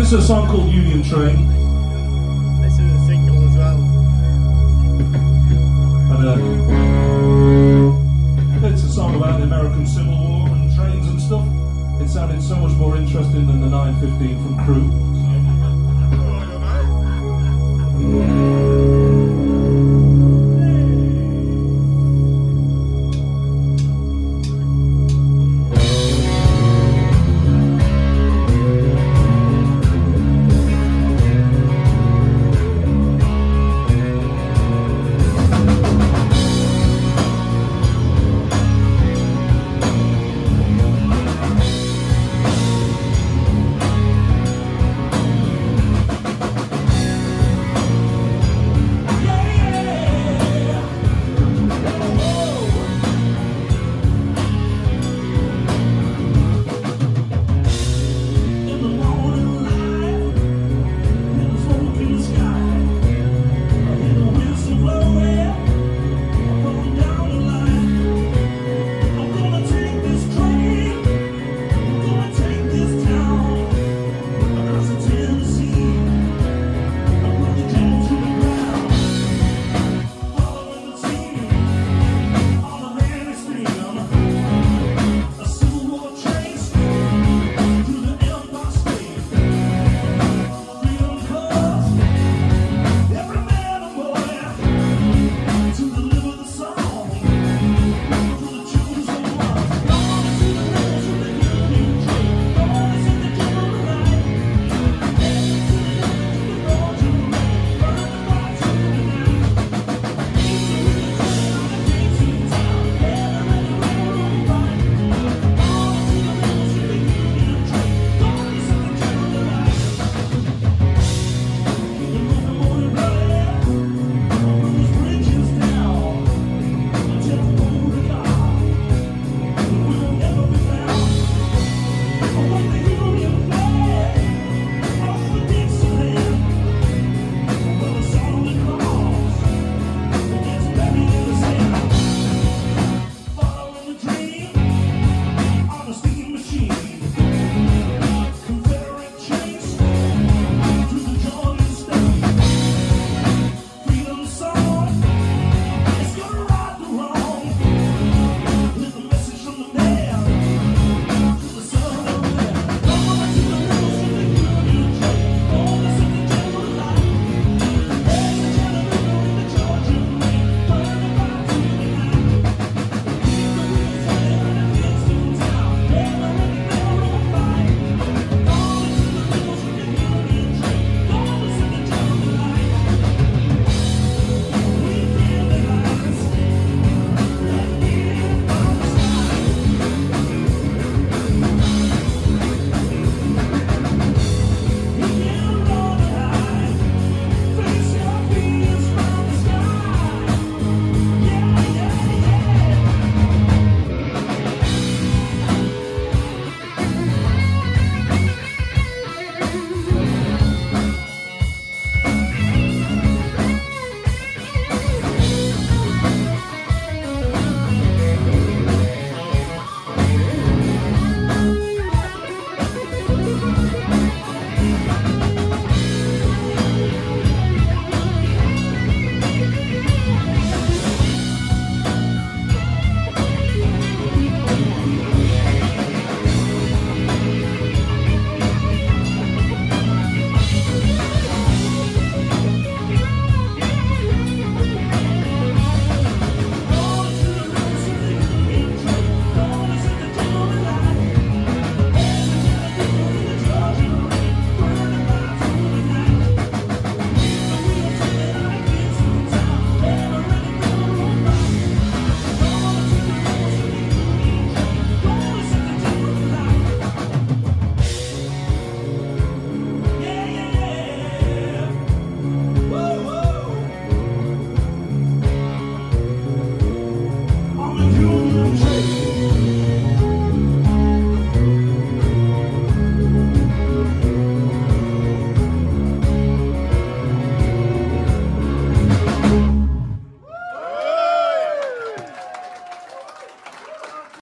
This is a song called Union Train. This is a single as well. And uh, it's a song about the American Civil War and trains and stuff. It sounded so much more interesting than the 915 from Crewe.